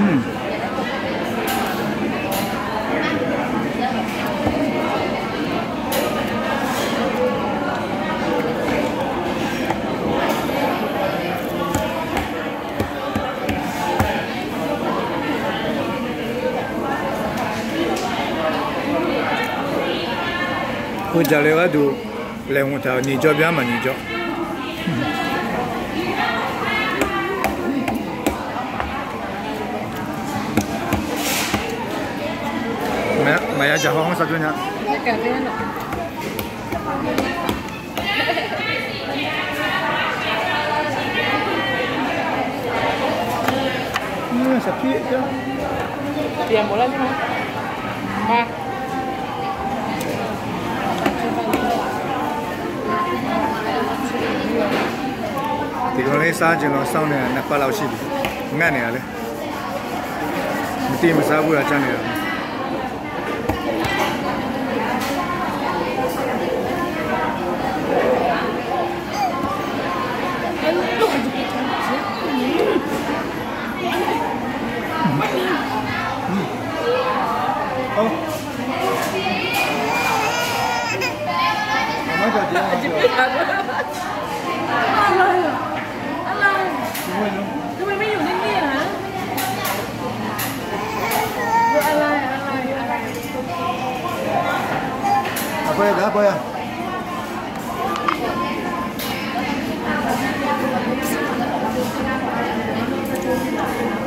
ကိုကြလေကသူလဲဝင်တာညီကြောပြမှာညီကြော Maya, Maya ya vamos a cuñar. Mira, se aprieta. Tiempo la misma. Va. Thì con lấy xa chừng nó sau này nạp ba lao xịt Ngại này à lê Mình tìm mà xa vui là chăng này à chị biết thật anh ơi anh ơi tụi mày mới อยู่ที่นี่ฮะ อะไรอะไรอะไร Apoya, dá apoia. Thank you.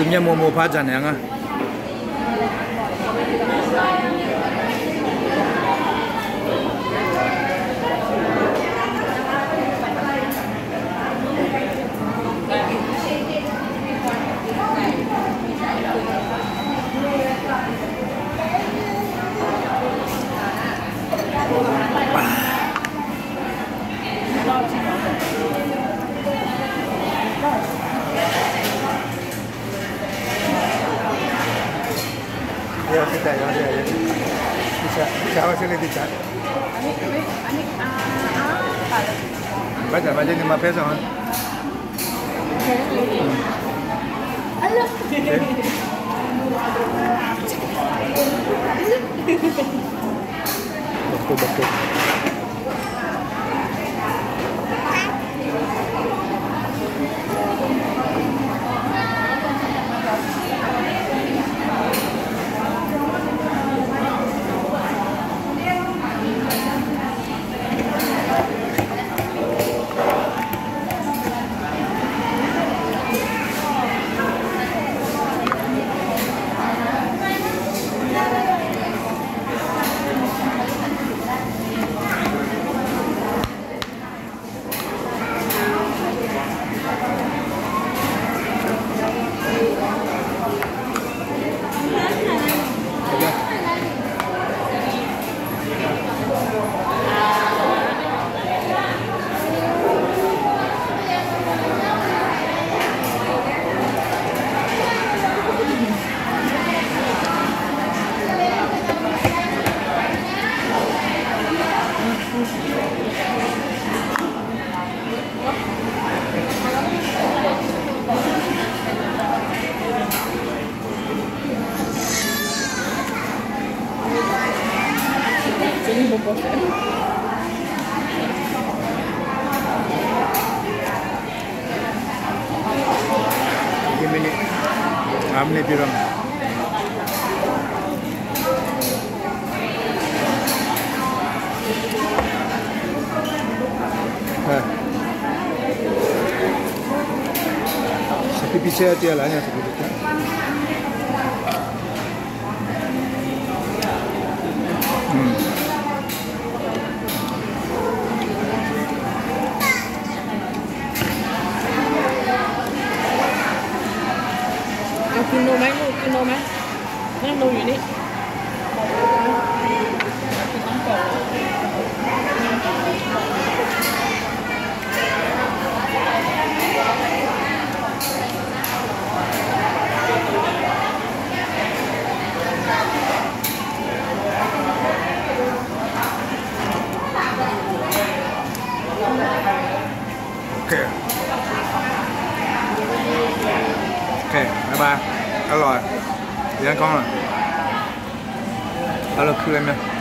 คือมีโมโมพาจันยังอ่ะ kita ya ya ya. Bisa siapa sih anik anik ah lima peso kan? Halo. bosan ini amne biram Sepi bisa dia alanya ya itu. unit. Okay. Ok, bye bye. Đó rồi. Đi ăn con rồi. ale okryłem.